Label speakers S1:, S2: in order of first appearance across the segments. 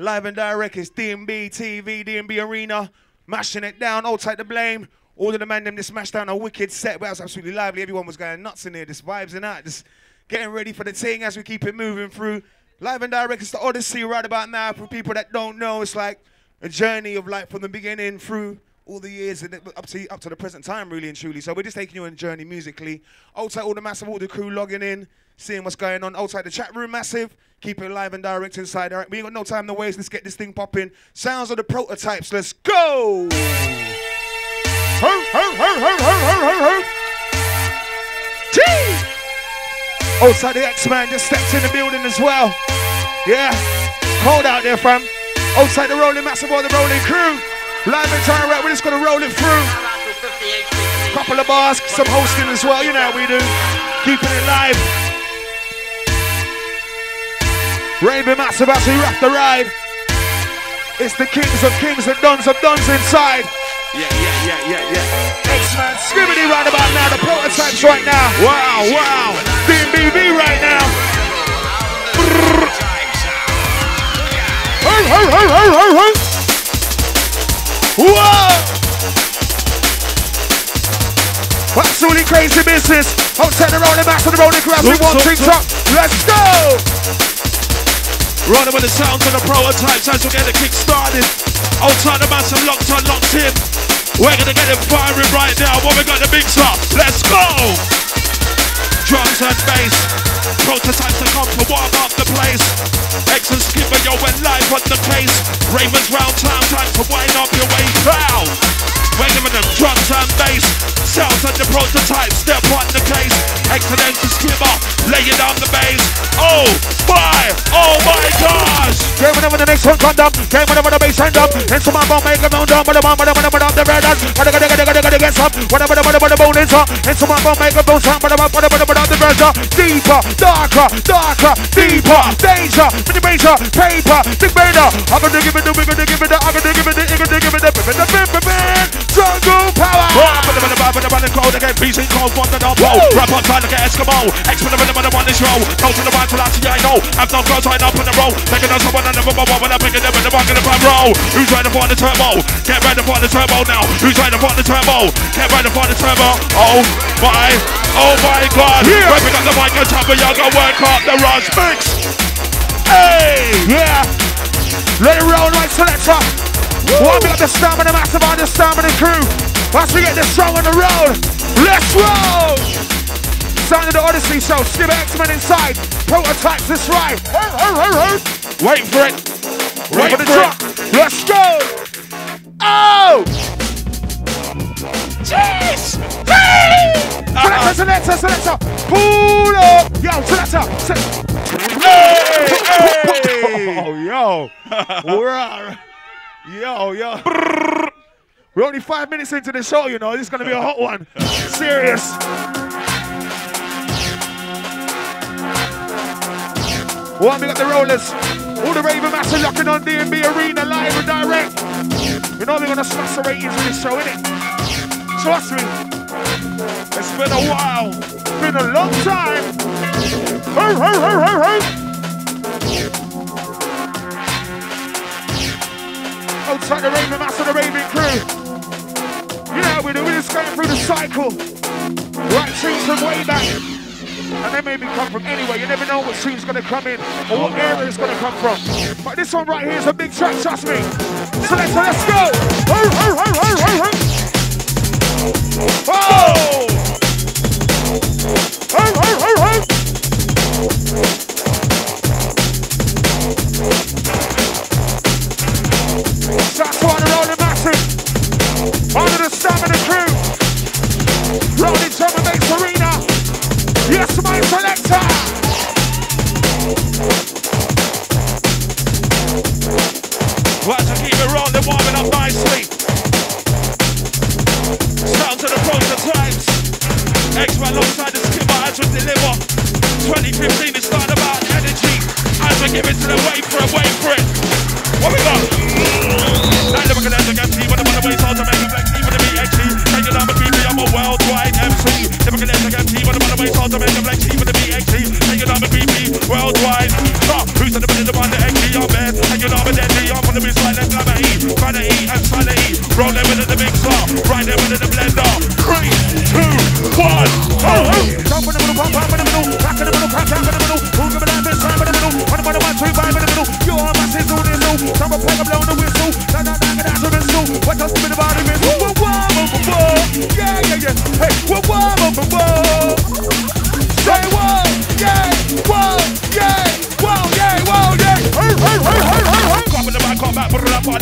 S1: Live and direct, is D&B TV, D&B Arena, mashing it down, all take the blame. All of the man them smashed down a wicked set, but it was absolutely lively. Everyone was going nuts in here, just vibes and that, just getting ready for the thing as we keep it moving through. Live and direct, is the Odyssey right about now. For people that don't know, it's like a journey of like from the beginning through all the years and up to up to the present time, really and truly. So we're just taking you on a journey musically. Outside all the massive, all the crew logging in, seeing what's going on. Outside the chat room, massive. Keep it live and direct inside. All right, we ain't got no time to waste. Let's get this thing popping. Sounds of the prototypes. Let's go. Outside the Eksman just stepped in the building as well. Yeah, cold out there, fam. Outside the rolling massive, all the rolling crew. Live and direct, we're just gonna roll it through. Couple of bars, some hosting as well, you know how we do. Keeping it live. Raven Massive as we wrap the ride. It's the kings of kings and dons of dons inside.
S2: Yeah, yeah, yeah, yeah, yeah.
S1: Eksman Skibadee right about now, the prototypes right now.
S2: Wow, wow.
S1: D&BTV right now. Ho, ho, ho, ho, ho, ho. Whoa! Absolutely crazy business. Outside the rolling back to the rolling crowd. We want
S2: look.
S1: up. Let's go!
S2: Running with the sounds of the prototypes as we get the kick started. Outside the massive locked on, locked in. We're gonna get it firing right now. What we got the mix up? Let's go! Drums and bass. Prototypes that come to warm up the place. X and Skipper, yo, we're live on the case. Ravens round town, time to wind up your way down. We're giving them drums and bass. Sounds and the prototype, step on the case. Excellent to Skipper, laying down the bass. Oh my, oh my gosh!
S1: Game whenever the next one come down. Game whenever the bass end up. Into my bone, make a mound down. But the bomb, but the bomb, but the red dot. But the some. Whatever the bone up. Make a bone sound. But the bomb, but but the, but darker, darker, deeper. Danger, mini major, paper, big bader. I'm gonna give it the, we're gonna give it the, I'm gonna give it the, I'm gonna give it the, bim, bim, bim. Jungle power.
S2: Oh, rap on the rhythm, rap on the rhythm, crowd again, peace and cold, one to the roll. Rap on time to get Eskimo. X with the rhythm, and the one is roll. Go to the right, to the left, yeah, I know. Have no girls lined up in the row. Taking us one and the one, one, when I'm picking them in the back of the front row. Who's ready for the turbo? Get ready for the turbo now. Who's ready for the turbo? Get ready for the turbo. Oh my, oh my god.
S1: Yeah.
S2: We got the mic on top, gonna work up the rush mix. Hey!
S1: Yeah. Let it roll, right selector. One big up the stamina, massive on the stamina crew. Once we get this show on the road, let's roll. Sound of the Odyssey show, Skip Eksman inside. Prototypes this right.
S2: Wait for it.
S1: Wait
S2: Wait
S1: for the drop. Let's go. Oh!
S2: Jeez!
S1: Selector, selector, selector. Pull up. Yo, selector. se-
S2: Hey! Hey!
S1: Oh, yo. We're out. Yo, yo. We're only five minutes into the show, you know. This is going to be a hot one. Serious. One, we got the rollers. All the Raven Master locking on D&B Arena live and direct. You know we're going to smash the ratings in this show, innit? Trust me. It's been a while. It's Been a long time. Ho, ho, ho, ho, ho. Outside the Raven Master, the Raven crew. You know we do, we're just going through the cycle. Right tunes from way back. And they maybe come from anywhere. You never know what tune's gonna come in or what area it's gonna come from. But this one right here is a big track, trust me. So let's, let's go. Ho, ho, ho, ho, ho, ho. Oh!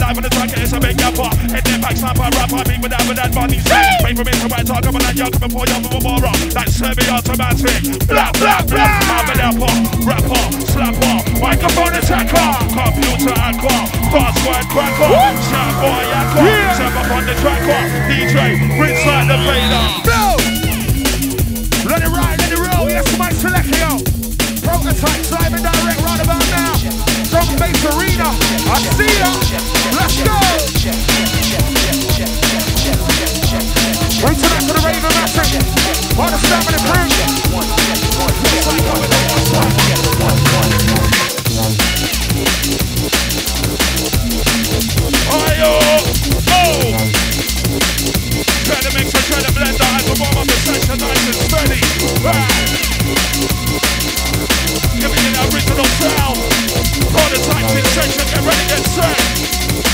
S2: Dive in the track, it's a big yapper. Head then back, snap, I rap, I beat with that, with that body. Wait for me to right talk, on that young, coming for you, for more rock. That's semi-automatic. Blah, blah, blah. I'm an rapper, rapper, slapper, microphone attacker, computer hacker, password cracker, sharp boy hacker,
S1: Yeah.
S2: step up on the tracker, DJ, rinse like the fader.
S1: Let it ride, let it roll. Yes, my selection. Prototypes live and direct right about now. Drum bass arena. I see ya. Let's go. Wait till after the Raven Massive. On the stamina crew.
S2: Ayo, oh! Try to mix try to blend out as a warm up the session nice and steady. Ah. Give me that original sound. Prototype, intention, get ready, get set.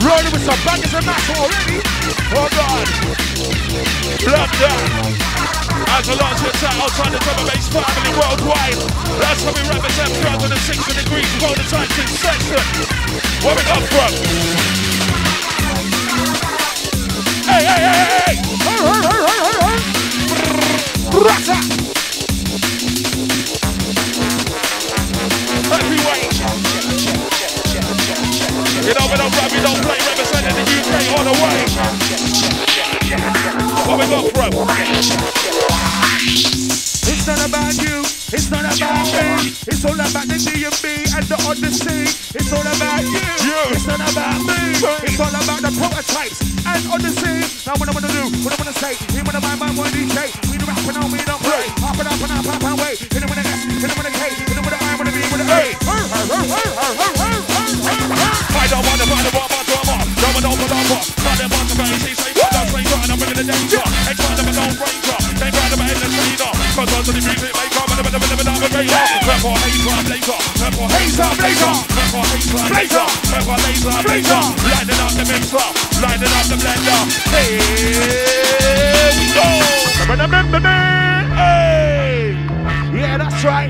S1: Rolling with some bangers and mash already.
S2: Oh, Hold on. Blood down. As a lot of out outside the double bass family worldwide. That's how we represent 360 degrees roll the times in section. Where we come from? Hey, hey, hey, hey!
S1: Hey, hey, hey, hey, hey, hey.
S2: You know we don't rap, we don't play, representing the UK all the way. Where we come from?
S1: It's not about you, it's not about me. It's all about the DMB and the Odyssey. It's all about you,
S2: You.
S1: it's not about me. It's all about the prototypes and Odyssey. Now what I'm gonna do, what I'm gonna say, hit with a man, man, one DJ. We the rapping on, we don't play. Hop it up and up, up and wait. Hit it with an S, hit it with a K, hit it with an I, with a B, with an A. Hey, hey, hey, hey, hey, hey,
S2: to the music maker. Purple hazer, blazer. Purple hazer, blazer. Purple hazer, blazer. Purple hazer, blazer. Lighting up the mixer. Lighting up the blender. Here we go. Hey.
S1: Yeah, that's right.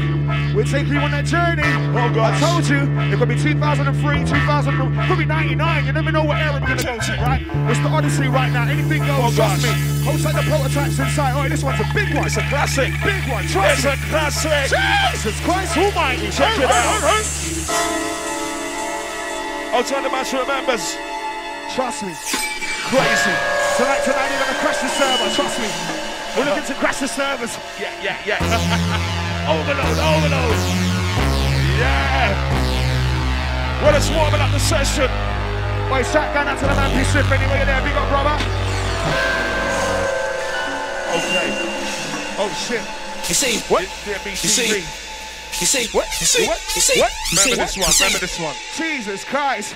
S1: We'll take you on that journey.
S2: Oh, gosh.
S1: I told you, it could be 2003, 2000, could be 99. You never know what era we're gonna go to, right? It's the Odyssey right now. Anything goes,
S2: Oh,
S1: trust
S2: gosh.
S1: me. Host like the prototypes inside. Oh, this one's a big one.
S2: It's a classic.
S1: big one. Trust
S2: It's
S1: me.
S2: a classic.
S1: Jesus Christ Almighty.
S2: Check it out. The master remembers.
S1: Trust me. Crazy. Tonight, tonight, you're gonna crash the server. Trust me. We're looking to crash the servers.
S2: Yeah, yeah, yeah. overload, overload. Yeah. Well, it's warming up the session.
S1: Wait, shotgun out to the man, P. Swift. Anyway, you're there. Big up, brother.
S2: Okay.
S1: Oh, shit.
S3: You see,
S2: What?
S3: You see- you see,
S2: What?
S3: You see,
S2: What?
S3: You see,
S2: What? Remember this one. Remember this one.
S1: Jesus Christ.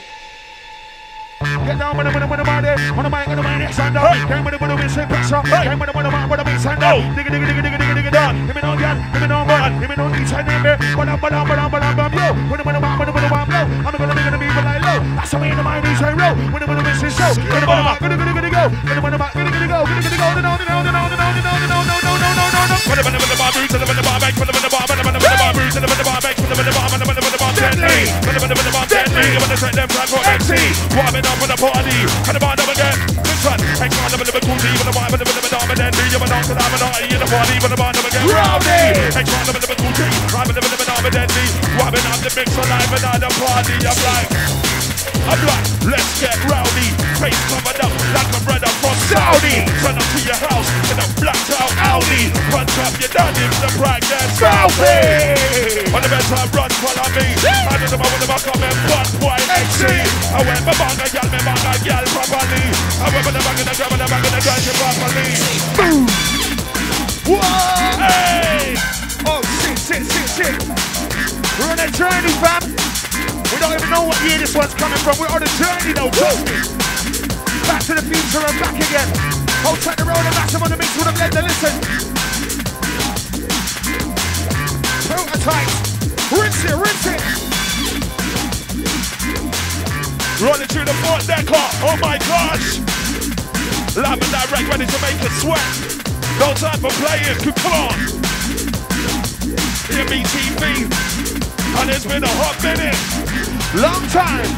S1: Get down with the with the with the body, with the mic and the mic next hand up. Came with the the missing picture. Came with the the with the mix hand up. Digga digga digga digga digga digga done. Give me no gun, give me no man, give me no each and every. But I'm but I'm but I'm but I'm yo. With the with the mic with the with the mic low. I'm gonna be gonna be like low. That's the way in the mind is right roll. With the the missing show. With the with the mic, with the with the with the go. With the with the mic, with the with the go. The with the go. No no no no no no no no no no no no no no.
S2: Them in the bar, boots, and the bar, back, put them in the bar, in the bar, Think about the set them track for MC. What I've been up with the party. Can I buy them again? This one. Hey, can't have a cool tea. But I'm a little bit of a then. Do you have an answer? I'm an eye in the party. But I'm a again. Rowdy. Hey, can't have a cool tea. I'm a little bit of a then. What I've been up the mix alive and at the party. I'm like life. blood. Let's get rowdy. Face covered up like a brother from Saudi. Turn up to your house in a blacked out Audi. Punch up your daddy with the bright gas selfie. On the best time, run, follow me. I don't know when I'm coming, but boy, XC. I went my bang, I gal, me bang, I gal properly. I went with the bang, and the grab, the bang, and the you properly. Boom.
S1: Whoa!
S2: Hey!
S1: Oh, shit, shit, shit, shit. We're on a journey, fam. We don't even know what year this one's coming from. We're on a journey, though, trust me. Back to the future and back again. Hold tight the road and massive on the mix with a blender, listen. Prototype. Rinse it, rinse it.
S2: Running through the Fort Decker. Oh my gosh. Live and direct, ready to make it sweat. No time for playing. Come on. MBTV. And it's been a hot minute.
S1: Long time.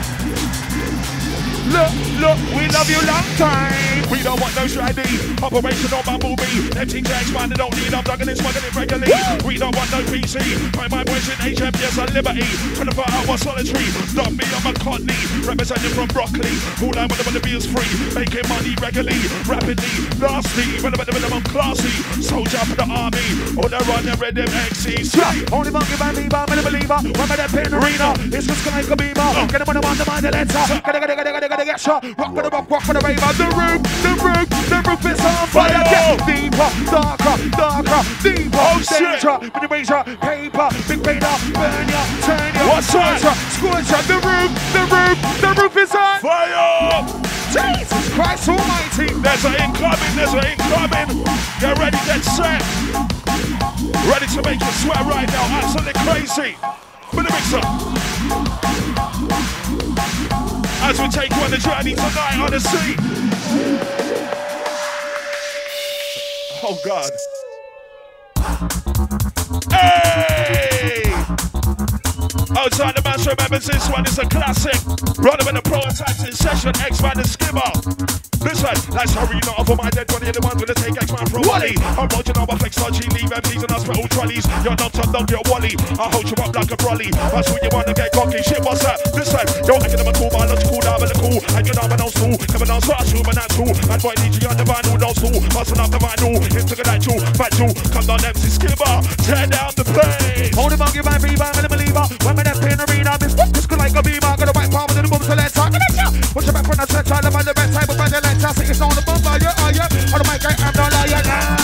S1: Look, look, we love you long time.
S2: We don't want no strategy. Operation on Bumblebee. Them things are expanded, don't need. I'm drugging and smuggling it regularly. We don't want no PC. My my voice in HM, yes, a liberty. Trying to fight solitary. Stop me on my Courtney. Representing from broccoli. All I want to be is free. Making money regularly, rapidly, nasty. When I'm when I'm classy. Soldier for the army. On the run, they're ready, XCC.
S1: Only monkey by me, but I'm a believer. When I'm in arena, it's just like a beamer. Oh. On the one, the mind, the letter. Gotta, gotta, gotta, gotta, gotta get shot. Rock for the rock, rock for the raver. The roof, the roof, the roof is on fire. Get deeper, darker, darker, deeper.
S2: Oh, shit.
S1: With the razor, paper, big radar, burn ya, turn ya.
S2: What's that?
S1: Scorcher, the roof, the roof, the roof is on.
S2: Fire!
S1: Jesus Christ Almighty.
S2: There's an incoming, there's an incoming. Get ready, get set. Ready to make you sweat right now. Absolutely crazy. With the mixer. As we take on the journey tonight on the sea. Oh God. Hey! Outside the master remembers this one is a classic. Running with the prototypes in session, Eksman and Skimmer. Listen, that's how you know for my dead body, the ones gonna take Eksman from Wally. I'm rocking over flex dodgy, leave MPs and hospital trolleys. You're not top dog, you're Wally. I hold you up like a brolly. That's when you wanna get cocky. Shit, what's that? Listen, you're economical, biological, diabolical. And you're not an stool. Never done such human and tool. And boy, DJ on the vinyl, don't stool. Busting up the vinyl. Into the actual, fat tool. Come down, MC Skimmer. Tear down the place.
S1: Hold the monkey by a believer. When that pain arena, this good like a beamer. Got a white palm with the boom, so let's talk. Watch your back from the try to find the best type of the let's say it's on the bumper, yeah, oh yeah. On the mic, I am the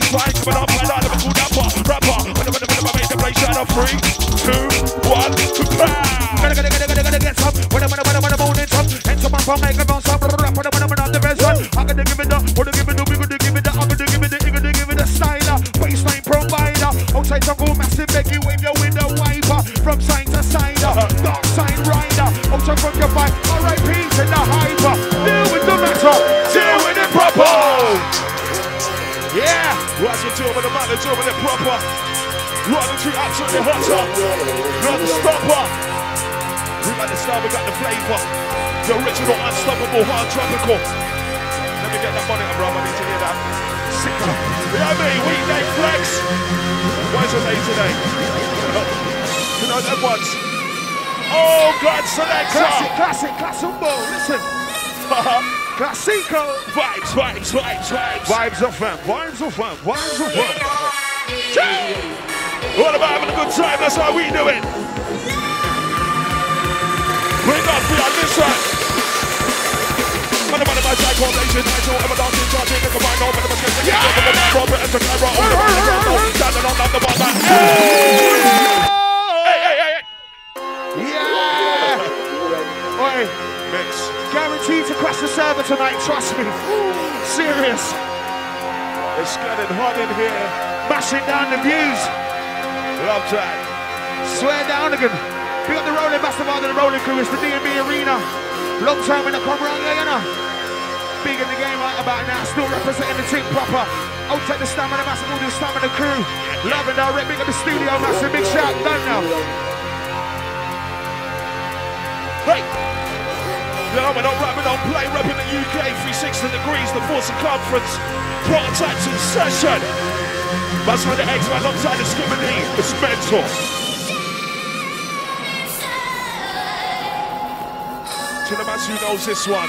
S2: yakka, face fine, coming on, bad, Liverpool rapper, rapper. When when when the, make the place shadow. Three, two, one, prepare.
S1: Gotta, gotta, gotta, gotta, gotta get some. When I, when I, when I, when I, when it's up. And some man from make a
S2: Original, unstoppable, hard tropical. Let me get that money, bro. I need to hear that. Sicker. Yeah, me, weekday flex. What is your day today? You know that ones. Oh, God,
S1: Classic,
S2: selector.
S1: classic, classumbo. Listen. Uh-huh. Classico.
S2: vibes, vibes, vibes, vibes.
S1: Vibes of fam, vibes of fam, vibes of fam.
S2: What about having a good time? That's how we do it. Bring up, we on this one. I and the all the.
S1: Yeah! Guaranteed to crash the server tonight, trust me. Serious.
S2: It's getting hot in here.
S1: Down the views.
S2: Love
S1: down again. Big up the rolling mastermind of the rolling crew. It's the Arena. Long time in the come round, yeah, you know. Big in the game right about now. Still representing the team proper. I'll take the stamina, massive, all the stamina crew. Love and direct. Big up the studio, massive. Big shout. Done now.
S2: Hey! Yeah, we don't rap, we don't play, rap in the UK, 360 degrees, the full circumference, prototypes in session. That's when the Eksman alongside the Skibadee, it's mental. To the man who knows this one.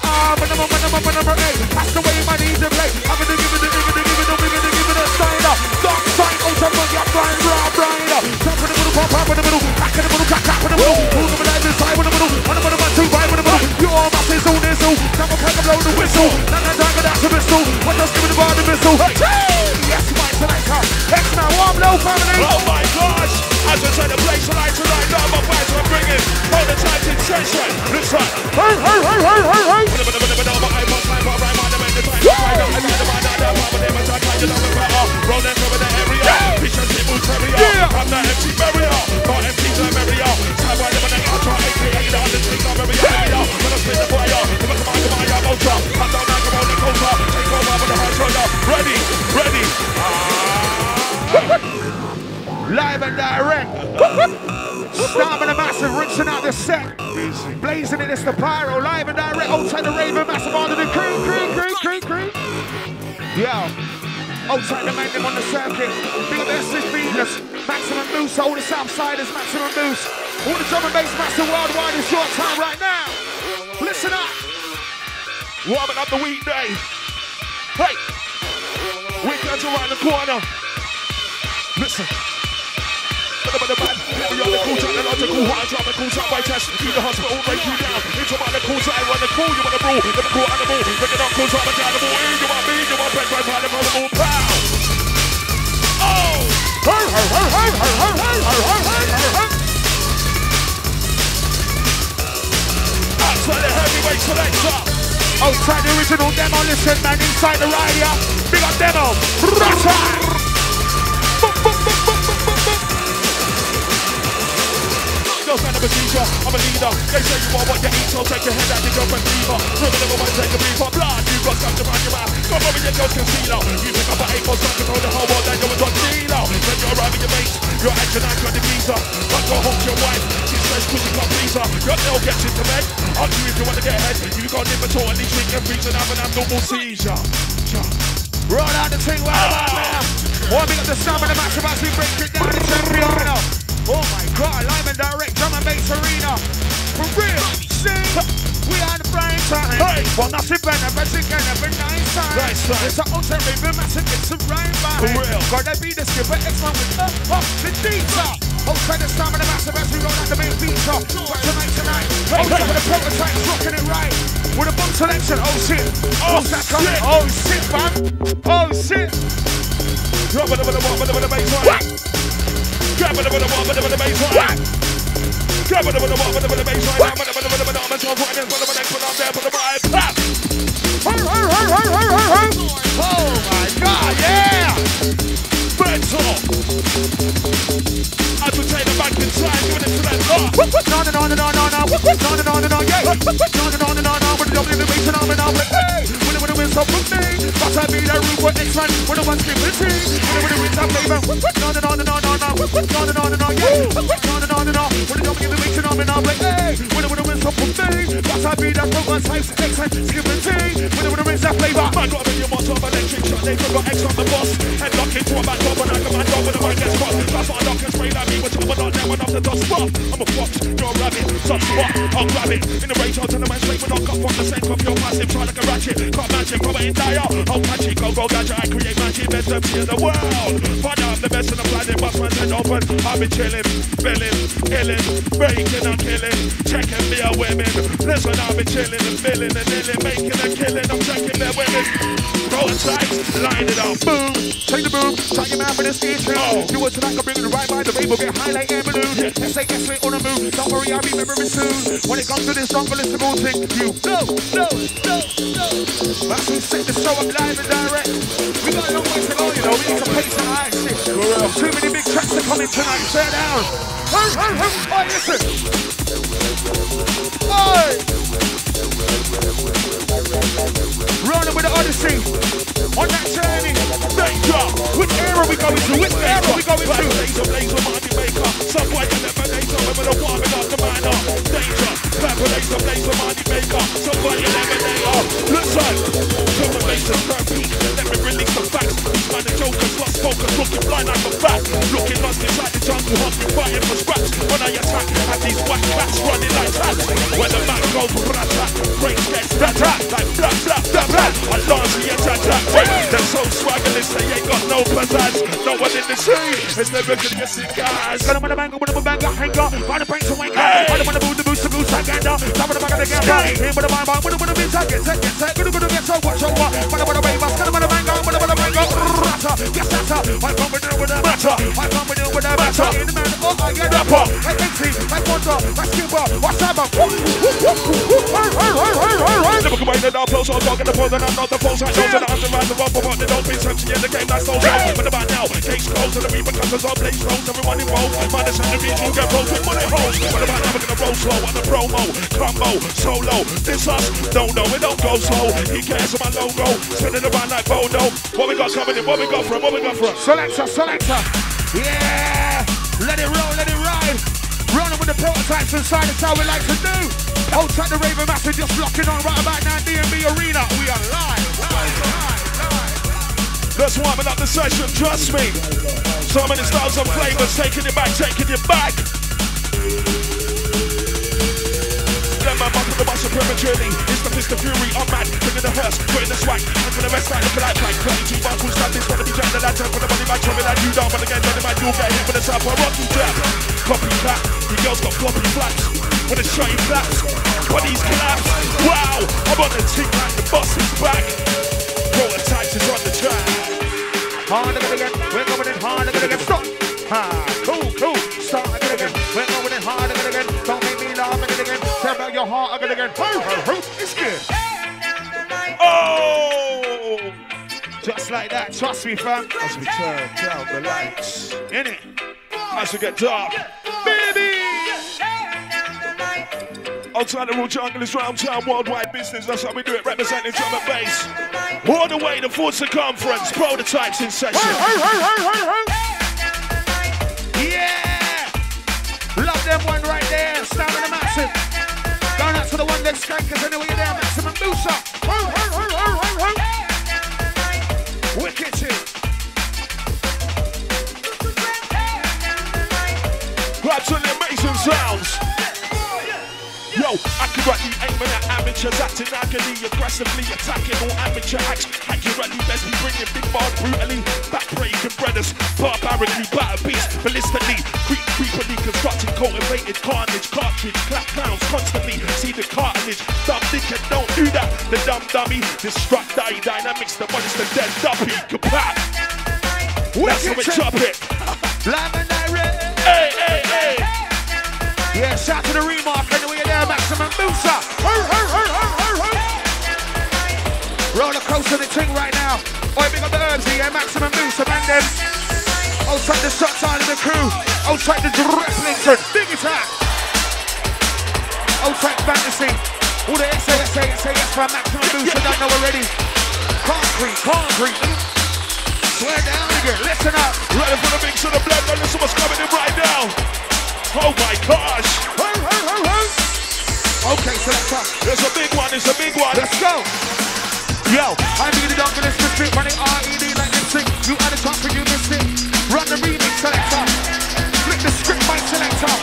S1: hey, my. I'm gonna give it, give it, give it, give it, give it, a sign up. Dark side, blind. Jump in the middle, pop the middle, back in the middle, in the middle. Pull inside in the middle. The this, so double pack blow the whistle. Whistle. What give the the whistle? Yes, my selector. X now, warm low family.
S2: Oh my gosh! I just had a place tonight, tonight, now my vibes I'm bringing all the time's intention. This right.
S1: Hey, hey, hey, hey, hey, hey.
S2: Rolling over the area, pictures people carry on. I'm the empty barrier, not empty time area. Time I live in the ultra, aka the undertaker area. When I spin the fire, never come out of my ultra. I'm down like a rolling coaster, take over with the high shoulder. Ready, ready. Ah.
S1: Live and direct. Starting a massive, rinsing out the set. Blazing it, it's the pyro. Live and direct. Outside the Raven, massive under the crew, crew, crew, crew, crew. Yeah. Outside the them on the circuit. Big up the SS Venus. Maximum Moose. All the Southsiders, Maximum Moose. All the drum and bass master worldwide. It's your time right now. Listen up.
S2: Warming up the weekday. Hey! Weekends around the corner. Listen. But the man, periodical, technological, hydromical, subway test, keep the hospital, break you down. Cool run the cool, you want the rule, the cool animal, it cool, accountable, you you want break, pow! Oh!
S1: Hey, hey, hey, hey, hey, hey, hey, hey, hey, hey, hey.
S2: Outside the heavyweight selector.
S1: Outside the original demo, listen man, inside the radio. Big up demo. Boom,
S2: Sign of a teacher, I'm a leader. They say you are what you eat, so take your head out your girlfriend fever. River never mind, take a beaver. Blood, you got something around your mouth. Come over your girl's concealer. You pick up an eight more control the whole world, then you're a drug dealer. When you're arriving your mates, you're acting like you're the geezer. But go home to your wife, she's fresh you can't please her. Your nail gets into bed. Ask you if you want to get ahead. You got live until at least we can freeze and have an abnormal seizure.
S1: Roll out the thing right about now. Warming up the of the match as we break it down. It's every arena. Oh my god, live and direct drum and bass arena. For real, sing. We are the prime time.
S2: Hey.
S1: Well, nothing better, but it can every nice time.
S2: Nice time.
S1: It's an ultra baby massive, it's a rhyme by.
S2: For real.
S1: Gotta be the skipper, X one with up, up, the teacher. Outside the of the massive as we roll out the main feature. Watch tonight, tonight.
S2: Hey,
S1: Outside
S2: hey.
S1: with the prototypes, rocking it right. With a bomb selection, oh shit.
S2: Oh,
S1: What's that coming?
S2: shit.
S1: Oh shit, man. Oh shit.
S2: Drop it over the wall, over the baseline. Grab it with the wall, with the bass line. Grab it with the wall, with the bass line. With the with the with the arm and shoulder, and with the grab put up there, put the vibe. Pop.
S1: Oh grab God, yeah!
S2: Mental. i'm Taylor back inside, doing it to that law.
S1: On and on and on and on, on and on and on, yeah. On and on and on and on, with the W and the bass and on and on. Hey what's up with me. But I mean? the root for Eksman, when I want to be free. When I win some flavor, on and on and on and on, on and on and on, yeah. On and on and on, when I don't give a and I'm in, I'm hey. When it, when with me. Must I be that proper types of excellent skipping tea? With the rhythm is that flavor.
S2: Man got a million watts of electric shot, they forgot X on the boss. Head lock into a back door, but I can man dog when the mic gets crossed. That's what I knock and spray like me, but I'm not there when I'm the dust spot. I'm a fox, you're a rabbit, touch what? I'll grab it. In the rage, I'll turn the man straight when I cut from the same of your passive, try like a ratchet. Can't match it, probably in dire. I'll catch it, go, go, gadget, I create magic, best MC in the world. Find out I'm the best in the planet, bust my head open. I've been chilling, filling, killing, breaking and killing, checking me a women. Listen, I've been chilling and filling and illing, making and killing, I'm checking their women. Prototypes, line it up, boom.
S1: Take the boom, shut your mouth for the station.
S2: Oh.
S1: Do it tonight, I'm bringing the right mind, the rainbow get high like air balloon.
S2: Yeah.
S1: Yes, we're on the move. Don't worry, I'll be remembering soon. When it comes to this jungle, it's the cool thing. You know, no, no, no. That's who set the show up live and direct. We got a long way to go, you know. We need to pace the high shit. Too many big tracks are coming tonight. Sit down. Hey, hey, hey. Hey, listen. Running with the Odyssey. On that journey.
S2: Danger!
S1: Which era we going to? Which era we going to?
S2: Maker. Subway and never laser, remember the warming up the manor. Danger! Black laser, laser, money maker. And never laser. Listen! Drum and and turn beat. Let me release the facts. These man the jokers, lost focus, looking blind like a bat. Looking lost inside the jungle, hungry, fighting for scraps. When I attack, have these whack bats running like tats. When the man goes attack, breaks that attack. Like blah, blah, blah, blah. I launch the attack. They're so swaggerless, they ain't got no pizzazz. No one in the scene is never gonna get sick ah. Guys.
S1: Got him on the banger, with him a banger, hanger. Got the brains to.
S2: Hey.
S1: Got him on the the the boost, I gander. Top of the back of the gamba. Him with the him with the beats, I get get set. Good, good, get so, watch over. On the got him on the banger, with him on the banger. Rata, yes, rata. I come with you with a matter. I come with you with a matter. In the man, oh, I get up. I think see, I wonder, I skipper, what's up?
S2: Never combine the dark flow, so I'm talking the pose and I'm not the false. I know that I'm the right, the wrong, but they don't be searching in the game that's so slow. But about now, case closed and the repercussions are blaze rolls. Everyone involved, minus and the region get rolls with money holes. What about now, we're gonna roll slow on the promo, combo, solo. This us, don't know, it don't go slow. He cares my logo, spinning around like Bono. What we got coming in, what we got from, what we got from?
S1: Selector, selector. Yeah. Let it roll, let it ride. Running with the prototypes inside, that's how we like to do. Hold tight the Raven Master, just locking on right about now, D&B Arena. We are live, live, live, live.
S2: That's warming up the session, trust me. So many styles and flavors, taking it back, taking it back. My the bus prematurely. It's the fist of fury, I'm mad, bringing the hearse, putting the swag, and for the rest, I look like Frank. 22 bars, who's stand this, wanna be jammed, I turn for the money, man, trouble like you down, but again, then man, you'll get hit with a sap, a rocky jab. Copycat, the girls got floppy flaps, with a shiny flaps, bodies collapse. Wow, I'm on the tick like the boss is back. Prototypes is on the track.
S1: Hard again, again. We're going in hard again, again. Stop. Ha, cool, cool. Your heart. Ho, ho, ho. It's good.
S2: Oh!
S1: Just like that. Trust me, fam.
S2: As we turn down the lights,
S1: In it.
S2: as we get dark,
S1: Baby.
S2: outside the rule jungle is round town, worldwide business. That's how we do it, representing drum and bass. All the way to full circumference, prototypes in session.
S1: Yeah. To the one that skankers anyway you're there. Maximum ho. Wicked too.
S2: Absolutely amazing sounds. Yo, accurately aiming at amateurs, acting agony, aggressively attacking all amateur acts. Accurately, best be bringing big bars brutally, backbreaking brothers, barbarically, batter beats, ballistically, creep, creepily constructing, cultivated carnage, cartridge, clap clowns constantly. See the cartilage, dumb dickhead, don't do that. The dumb dummy, destruct die dynamics, the the dead duppy, kapat. That's how we chop it.
S1: Yeah, shout to the remark anyway you're there. Maximum Musa. Roller coaster the ting right now. Oi, big up the Herbsy, yeah, Maximum Musa, man them. Outside the shot side of the crew. Outside the Dressington. Big attack. Outside fantasy. All the SAS, SAS, SAS for Maximum Musa, don't know already. Concrete, concrete. Swear down again, listen up.
S2: Ready for the mix of the blood, and listen what's coming in right now. Oh my gosh.
S1: Okay, selector.
S2: It's a big one, it's a big one.
S1: Let's go. Yo, I'm really done for this spit, running R-E-D like instinct. You had a chance when you missed it. Run the remix selector. Flip the script by selector.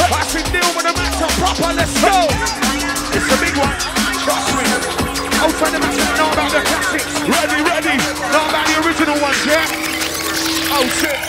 S1: I see deal with the matter proper, let's go. It's a big one. Trust me. Outside the matter, know about the classics.
S2: Ready, ready.
S1: Know about the original ones, yeah? Oh shit.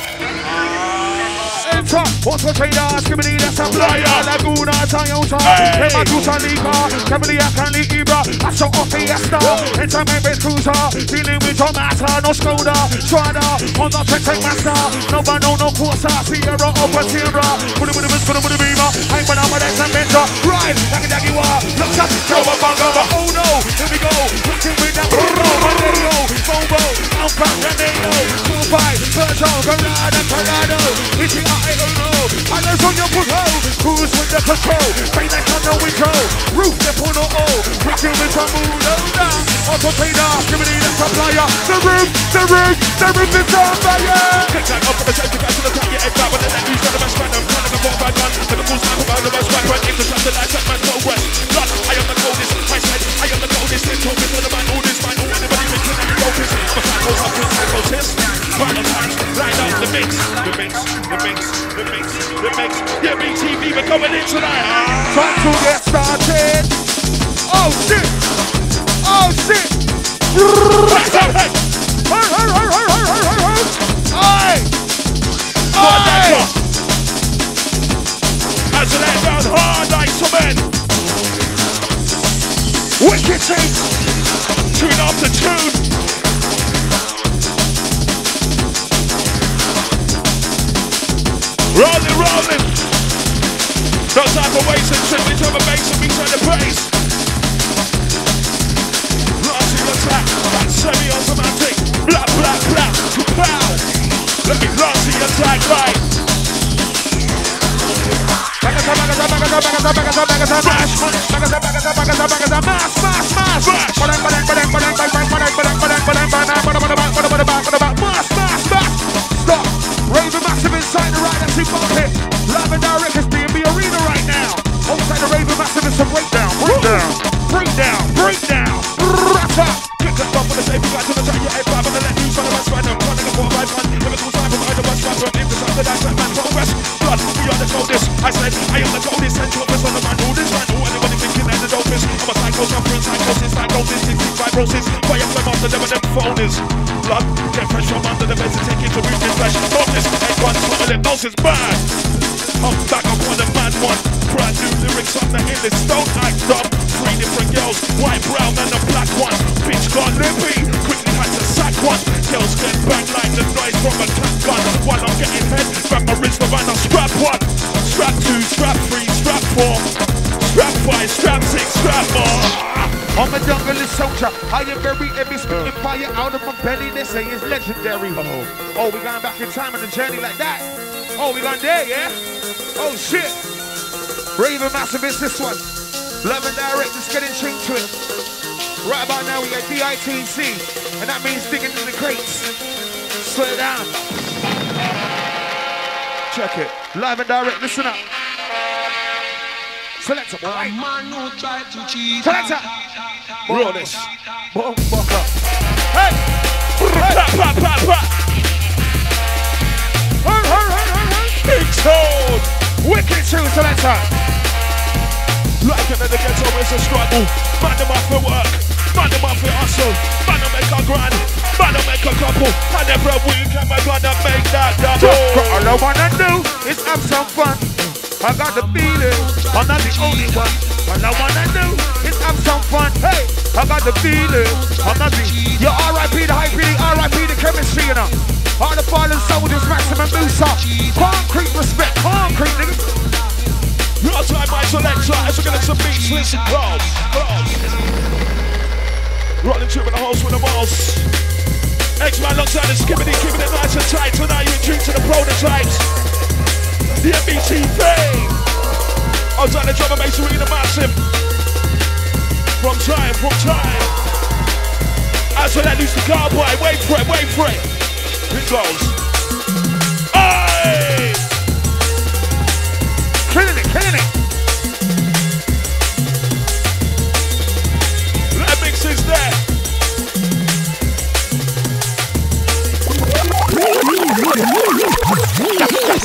S1: Cha, Auto Trader, Skibadee, that's a flyer. Laguna, Toyota, Emma Tuta Liga, Kevili, Akali, Ibra, Asho, Fiesta, Intermembers Cruiser, dealing with your master, no Skoda, Strada, on the Texas Master, no Bano, no Corsa, Sierra, Open Sierra, Bully, Bully, Bully, Bully, Beaver, I'm an Amadeus and Mentor, Ride, Dagi Dagi Wa, Look up, Chova, Bangava, Owner, Oh here we go. Looking with that Bruno, Mondeo, Bobo, Alpha, Reneo, Dubai, Peugeot, Corrado, Corrado. It's the I don't know. I know on your puto. Cruise with the control. Bang that on the window. Roof the puno O. Pretty with a mulo down. Auto trader. Skibadee the supplier. The roof, the roof, the is on fire.
S2: The the that news got the I'm trying to go the right, right, man progress. Blood, I am the coldest, I I am the coldest, to the up the the the the the. Ah.
S1: Oh shit. Oh shit.
S2: Hey, hey, hey. As hard like cement.
S1: Wicked things.
S2: Tune off the tune. Rolling, rolling. No. Simply bass and the bass. Attack. Semi-automatic. Blah, blah, blah, pow. Let me
S1: run to your track right. Stop. Raven Massive inside the right, live his market. Lavender Records, D&B Arena right now. Outside the Raven Massive, is a breakdown, breakdown, breakdown, breakdown.
S2: Wrap up. Kick us on the safety back to the I said, I am the coldest. And you on the man who this man. Who anybody thinking that the dopest? I'm a psycho, suffering psychosis, psychosis, cystic fibrosis. Fire flame after them and them phonies. Blood, get fresh from under the beds and take it to root in flesh. Focus, head one, swallow them, noses bad. I'm back up on the mad one. Brand new lyrics on the illest. Don't act dumb. Three different girls, white, brown, and a black one. Bitch got lippy, quickly had to one. Girls get banged like the noise from a cat gun. While I'm getting head, grab my wrist and I'm strap one. Strap two, strap three, strap four. Strap five, strap six, strap more.
S1: I'm a jungle soldier. I am very heavy, spitting fire out of my belly. They say it's legendary. Oh, oh, we going back in time on a journey like that. Oh, we going there, yeah? Oh shit. Raven Massive is this one. Love and direct, just getting tuned to it. Right about now we got DITC, and that means digging in the crates. Slow it down. Check it. Live and direct, listen up. Select it, boy. Select it.
S2: Realness.
S1: Boom, buck up. Hey!
S2: Pop, pop, pop, pop.
S1: Hey, hey, hey, hey, hey.
S2: Big tone.
S1: Wicked tune, selector.
S2: Like in the ghetto, it's a struggle. Man, them off for work. Man, them off for hustle. Man, them make a grand. Man, them make a couple. And every week, I'm gonna make that double.
S1: All I wanna do is have some fun. I got the feeling, I'm not the only one. All I wanna do is have some fun. Hey, I got the feeling, I'm not the. Yo, RIP the high PD, RIP the chemistry, you know. All the fallen soldiers, maximum Musa. Concrete respect, concrete, nigga.
S2: Your time, my selector. As we get into some beats, listen close. Close. Rolling through with the host with the boss. Eksman alongside the Skibadee, keeping it nice and tight. Tonight you tune to the prototypes. The MBTV. Outside the drum and bass arena massive. From time, from time. As for that loose the cowboy, wait for it, wait for it. It goes.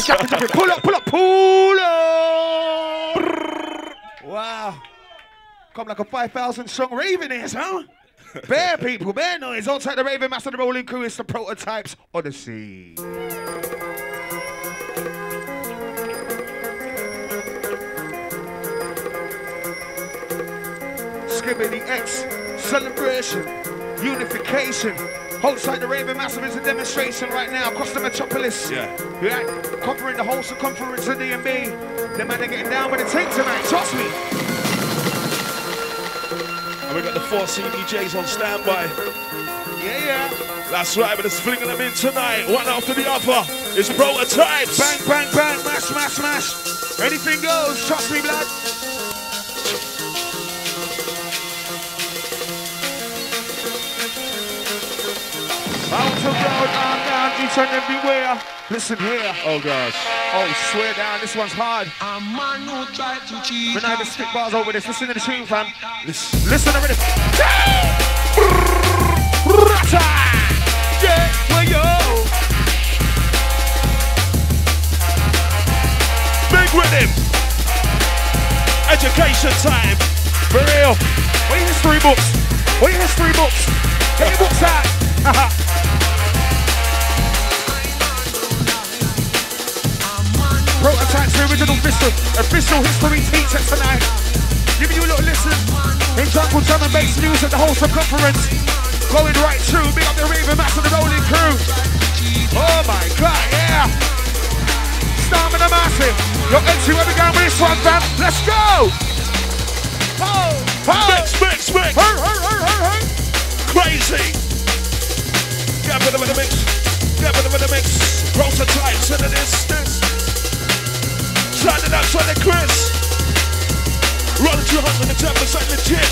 S1: Pull up, pull up, pull up. Wow. Come like a 5,000 strong raving is, huh? Bear people, bear noise. Outside the Raven Master, the Rolling Crew, it's the Prototypes Odyssey. Skibadee X, celebration, unification. Outside the Raven Massive is a demonstration right now across the metropolis.
S2: Yeah.
S1: Yeah, covering the whole circumference of D&B. The man are getting down with the tape tonight, trust me.
S2: And we got the four CDJs on standby.
S1: Yeah, yeah.
S2: That's right, but it's flinging them in tonight, one after the other. It's prototypes.
S1: Bang, bang, bang, mash, mash, mash. Anything goes, trust me, blood. To road, arm down, each and everywhere. Listen here.
S2: Oh gosh.
S1: Oh, swear down, this one's hard.
S3: A man who tried to cheat.
S1: When I even spit bars over this, listen to the tune, fam. Listen, listen to this. Rata! Yeah, well, yo.
S2: Big rhythm. Education time.
S1: For real. What your history books? What your history books? Get your books out. Original official, official history teacher tonight. Give you a little listen. In jungle drum and bass music, the whole circumference. Going right through, big up the Raven Mass and the Rolling Crew. Oh my god, yeah. Stamina massive. Yo, Etsy, where we going with this one, fam? Let's go! Oh, oh.
S2: Mix, mix, mix.
S1: Hey, hey, hey, hey, hey.
S2: Crazy. Get them in the mix. Get them in the mix. Prototypes in the distance. Sign it out, sign it, Chris. Run 210% legit.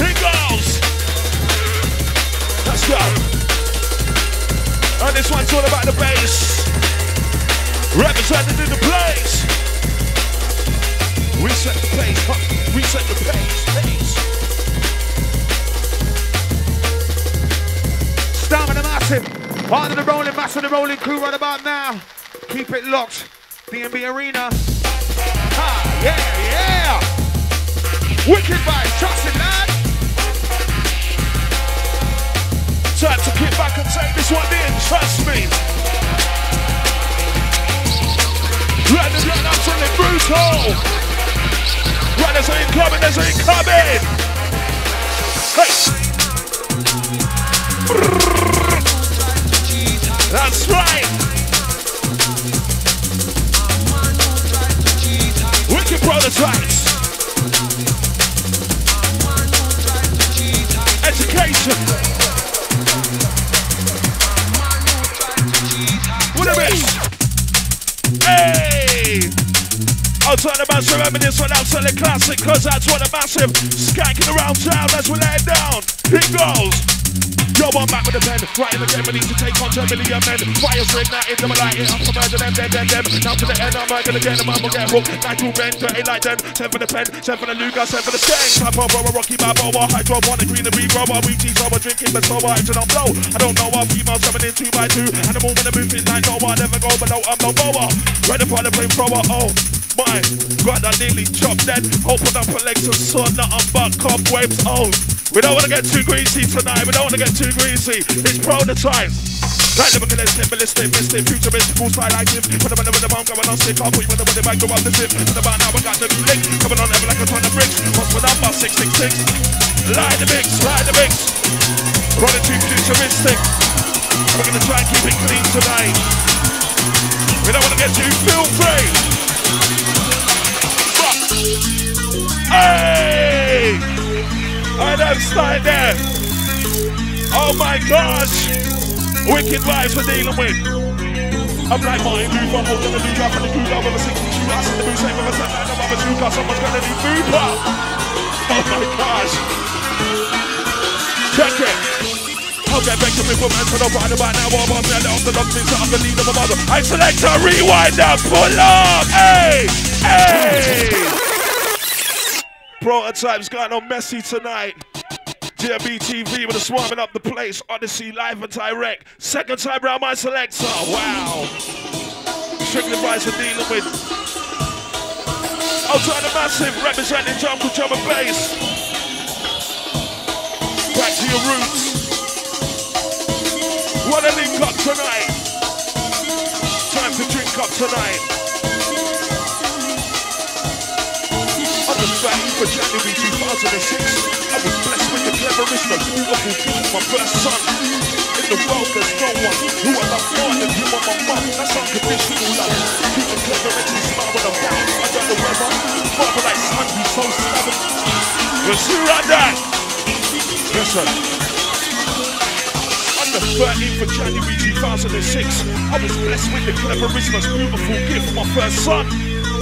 S2: Here goes. Let's go. And this one's all about the bass. Represented in the place. Reset the pace, huh? Reset the pace, pace.
S1: Stamina massive. Part of the rolling mass and the rolling crew right about now. Keep it locked. D&B Arena. Ha, yeah, yeah. Wicked vibes, trust it, lad.
S2: Time to kick back and take this one in, trust me. Right, there's right, absolutely brutal. Right, there's an incoming, there's an incoming. Hey. That's right. Wicked prototypes. Education. What a miss. Hey! Outside the massive reminisce when outside the classic, cause that's what a massive skanking around town as we lay down. Here goes. Yo, I'm back with the pen, writing again, we need to take on 10 million men. Fire's ignited, them light it up, I'm murder them, them, them, them. Now to the end, I'm murder again, man will get hooked. Like two men, dirty like them. 10 for the pen, 10 for the Luger, 10 for the skank. Type of a Rocky Balboa, hydro, one, the green, the regrower. We teach over drinking, but sober, I don't blow. I don't know, our females coming in two by two. And the moment the moving like no one never go below, I'm no bower. Ready for the flame thrower, oh. My God, I nearly chopped dead. Open up her legs and saw nothing but cobwebs. Oh, we don't want to get too greasy tonight. We don't want to get too greasy. It's prototype. Like the ballistic, ballistic, mystic, futuristic, cool style like him. Put them in the I'm going on sick. I'll put you in the rhythm, back, go up the zip. And about now, we got the new link. Coming on level like a ton of bricks. What's my number? 666. Light the mix, light the mix. Running too futuristic. We're gonna try and keep it clean tonight. We don't want to get too filthy. Fuck. Hey! I don't start there. Oh my gosh! Wicked vibes we're dealing with. I'm like Martin Luther, holding the new drop and the crew love of a 62. I see the blue same of a set, know I'm a car, someone's gonna need Booper. Oh my gosh. Check it. I'll get back to me for man to the right about now. I'm on the off the dog things I'm the lead of my mother. I select a rewind and pull up. Hey! Hey! Prototypes going on messy tonight. D&B TV with a swarming up the place. Odyssey live and direct. Second time round my selector. Wow. Strictly Vice are dealing with. Outside the massive, representing jungle drum and bass. Back to your roots. Wanna link up tonight? Time to drink up tonight. The back for January 2006, I was blessed with the cleverest, most beautiful gift, my first son. In the world, there's no one who I love more than you and my mum. That's unconditional love. Keep it clever, makes me smile when I'm down. I don't know whether, father like son, he's so stubborn. See right there? Listen. On the 13th of January 2006, I was blessed with the cleverest, most beautiful gift, my first son.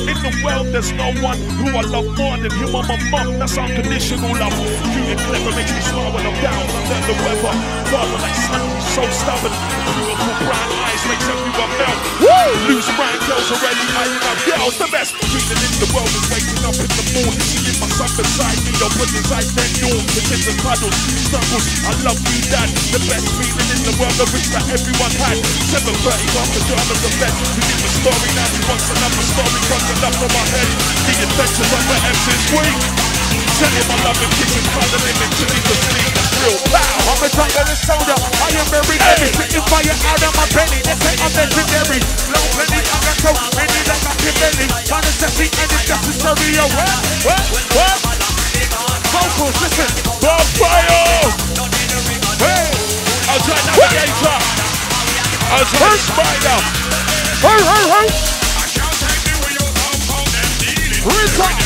S2: In the world, there's no one who I love more than or my mum. That's unconditional love. Cute and clever makes me smile when I'm down under the weather. Father like son, so stubborn. Beautiful brown eyes makes everyone melt. Woo! Loose brown girls already eyeing up. The best feeling in the world is waking up in the morning, seeing my son beside me. Or put his eyes then yawn, kisses and cuddles, struggles. I love you, dad. The best feeling in the world, the wish that everyone had. 7:30 after dramas of bed. We give a story now. He wants another story. Comes enough from my head. The adventures of the M this week. Tell him I love him, kiss him, cuddle him until he can sleep. Real. Wow.
S1: I'm a jungle and soda. I am very heavy. Spitting fire out of my belly. They say I'm legendary. Low penny, I got so many like. Man is sexy and it's just a stereo. What? What? What? Vocals, listen.
S2: Bonfire!
S1: Hey.
S2: Outside navigator. Outside spider.
S1: Hey, hey, hey. Rita.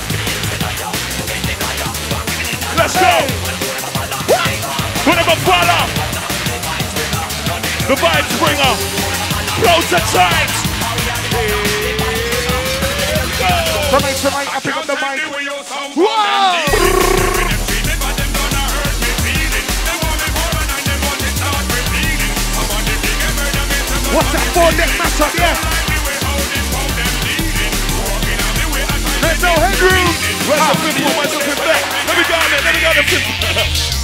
S1: The
S2: vibe bringer. Prototypes.
S1: I pick up the mic. Whoa! What's that four neck matchup, yeah? There's no headroom.
S2: Where's the fifth one? Where's the fifth back? Let me go on there. Let me go on the fifth.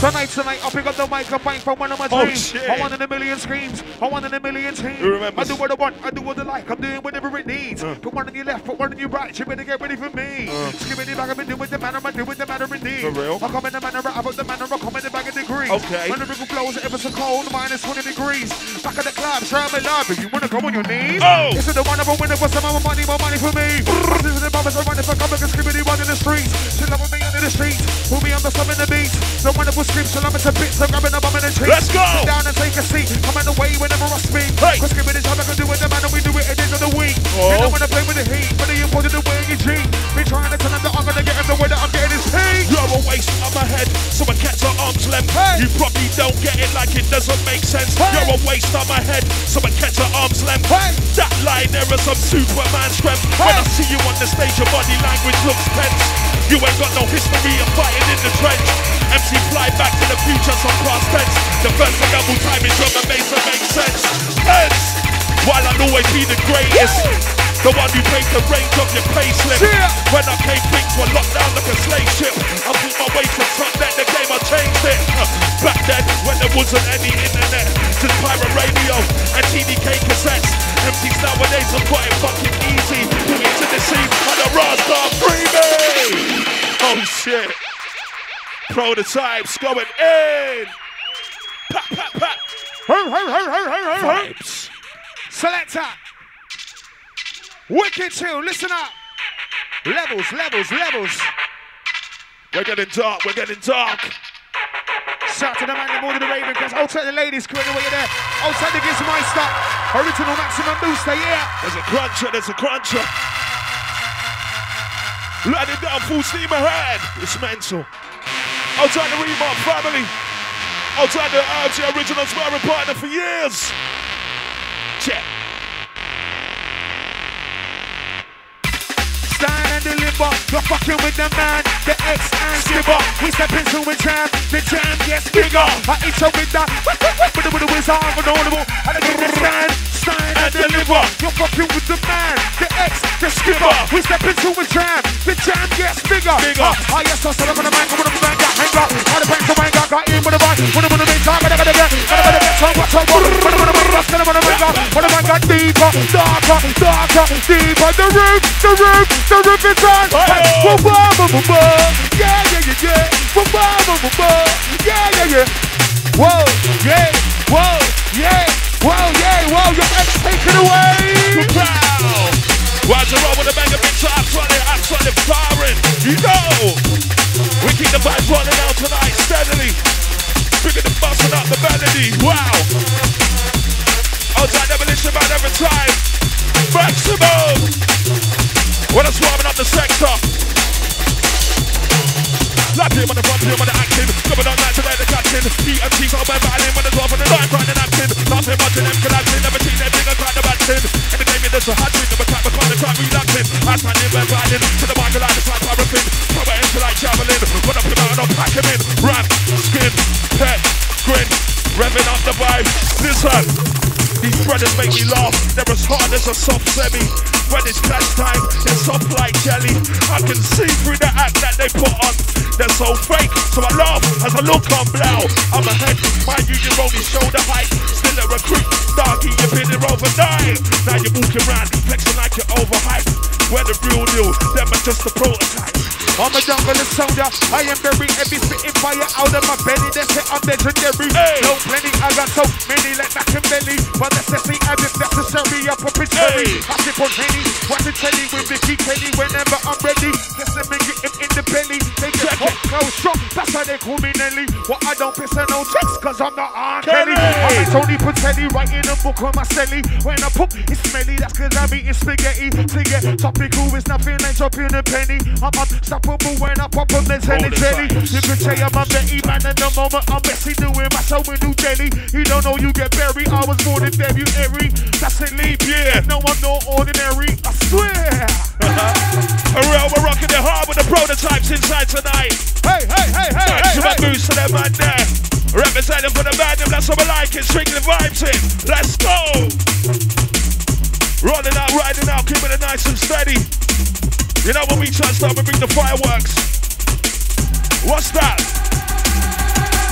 S1: Tonight, tonight, I pick up the mic and bang from one of my
S2: Oh,
S1: dreams.
S2: shit.
S1: I want in a million screams. I want in a million teams. I do what I want. I do what I like. I'm doing whatever it needs. Uh. Put one on your left, put one on your right. You better get ready for me. Uh. Skibbity bag, I've been doing the manner, I'm doing the manner indeed.
S2: For real?
S1: I come in the manner, I put the manner, I come in the bag of degrees.
S2: Okay.
S1: When the river blows ever so cold, minus 20 degrees. Back at the club, show me love. If you wanna go on your knees,
S2: Oh.
S1: this is the one of a winner for some more money, more money for me. This is the bombers, I'm running for comic and skibbity one in the streets. She love me under the streets. Put me on the sum in the beats. The wonderful screams, I'm a bit, so grabbing a bum in the cheek.
S2: Let's go.
S1: Sit down and take a seat. I'm on the way whenever I speak.
S2: Hey.
S1: Cause skibbity time I can do it, the man, and we do it at the end of the week.
S2: Oh.
S1: You know when I play with the heat, but the important the way you cheat. Been trying to tell him that I'm gonna get him the way that I'm getting his heat.
S2: You're a waste of my head, so I kept her arms length.
S1: Hey.
S2: You probably don't get it like it doesn't make sense.
S1: Hey.
S2: You're a waste of my head, so I kept her arms length.
S1: Hey.
S2: That line there is some Superman strength. When I see you on the stage, your body language looks tense. You ain't got no history of fighting in the trench. MC fly back to the future, some past tense. The first and double time is drum and bass that makes sense. Hence, while I'll always be the greatest. The one who paid the range of your payslip.
S1: Yeah.
S2: When I came, things were locked down like a slave ship. I put my way to top, then the game I changed it. Uh, Back then, when there wasn't any internet, just pirate radio and TDK cassettes. MCs nowadays are quite fucking easy. Put me to the scene on the Rasta freebie. Oh shit. Prototypes going in. Vibes.
S1: Selector. Wicked tune, listen up. Levels, levels, levels.
S2: We're getting dark. We're getting dark.
S1: Shout to the man, the more than the Raven, because outside the ladies, quick away there. Outside the Gizmeister. Original maximum booster, yeah.
S2: There's a cruncher, there's a cruncher. Let it down, full steam ahead. It's mental. Outside the Reebok family. Outside the the original sparring partner for years. Check.
S1: Stand. You're fucking with the man, the ex and skipper. We step into a jam, the jam gets bigger. I eat up with that, with the with the wizard, audible. And I get stand and deliver. You're fucking with the man, the ex, the skipper. We step into a jam, the jam gets bigger.
S2: Bigger.
S1: Uh, I yes, I said I'm gonna man, I'm gonna man, got hang up. All the banks, the man got got in with the man, with the with the big time, but I gotta get, but I gotta get some, what's up, what, what, what, what, what, man got, what the man got deeper, darker, darker, deeper. The roof, the roof, the roof is on. Whoa, whoa, whoa, whoa. Yeah, yeah, yeah, yeah. Whoa, whoa, whoa, whoa. Yeah, yeah, yeah. Whoa, yeah, whoa, yeah, whoa, yeah, whoa. Your ex, take it away.
S2: Wow. Why's the roll with a the mega big top solid, I'm solid firing. You know. We keep the vibes rolling out tonight steadily. Bringing the busting up the melody. Wow. Outside demolition man every time. Maximum. When I'm swarming up the sector. Lap him on the front, him on the acting. Coming on night to let the captain. He and T, so battling when the door from the line, crying and acting. Nothing much in them collapsing. Never seen them bigger, quite the bad thing. In the game, there's a hot thing. Never can't become the crowd relaxing. I stand in, we're riding. To the market line, it's like paraffin. Power into like javelin. I put him out, I'll pack him in. Rap, skin, pet, grin. Revving up the vibe. Listen. These brothers make me laugh. They're as hard as a soft semi. When it's clash time, it's soft like jelly. I can see through the act that they put on. They're so fake, so I laugh as I look on blow. I'm ahead, mind you, you're only shoulder height. Still a recruit, darky, you've been here overnight. Now you're walking around, flexing like you're overhyped. We're the real deal, them are just the prototype.
S1: I'm a jungle soldier. I am very heavy, spitting fire out of my belly. They say I'm legendary.
S2: Hey.
S1: No plenty, I got so many like back and belly. But necessary, as if necessary, I cherry.
S2: Hey.
S1: I sip on Henny, watching telly with Vicky Kelly whenever I'm ready. Them and get him in the belly. They get hot, no strong. That's why they call me Nelly. Well, I don't piss on no checks, cause I'm not on Kelly. I'm a Tony Patelli, writing a book on my celly. When I poop, it's smelly, that's cause I'm eating spaghetti. To get topical is nothing like dropping a penny. I'm unstoppable when I pop mentally
S2: Roll the
S1: jelly. You can tell I'm a Betty man in the moment I'm messy doing my show in New Delhi. You don't know you get buried. I was born in February. That's a leap year. No, I'm not ordinary. I swear.
S2: Around, we're rocking it hard with the prototypes inside tonight.
S1: Hey, hey, hey, hey, hey,
S2: Maximum
S1: hey.
S2: to them man there. Representing for the band, them, that's what I like it. Strictly vibes in. Let's go. Rolling out, riding out, keeping it nice and steady. You know when we to start, we bring the fireworks. What's that?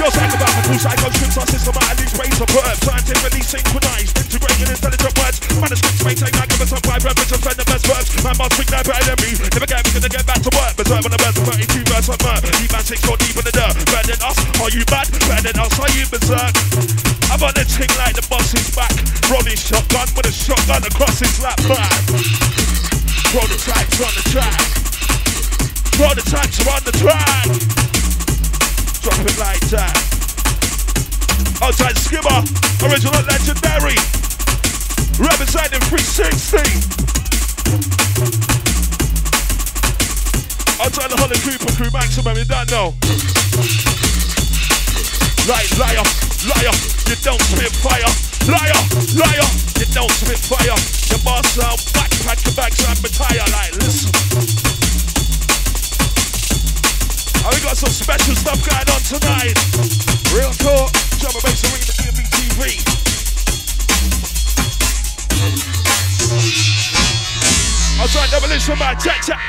S2: Yo, psychobabble, psycho strips are systematically brains of verbs, scientifically synchronized, integrating intelligent words. Manuscripts maintain arguments of vibe, reference and the best verbs. Man must think they're better than me. Never get me, gonna get back to work. Reserve on the birds of 32 verse of murder. Deep man six four deep in the dirt. Better than us, are you mad? Better than us, are you berserk? I'm on the ting like the boss is back. Rolling shotgun with a shotgun across his lap. Man. Prototypes on the track. Prototypes are on the track. Drop it like that. Outside Skimmer, original legendary. Representing 360. Outside the Holly Cooper crew, maximum, you don't know. Like liar, liar, you don't spit fire. Liar, liar, you don't spit fire. Your boss sound back, pack your bags and retire. Like, listen. And we got some special stuff going on tonight. Real talk. Jump and bass arena, D&B TV. Outside demolition man, check, check.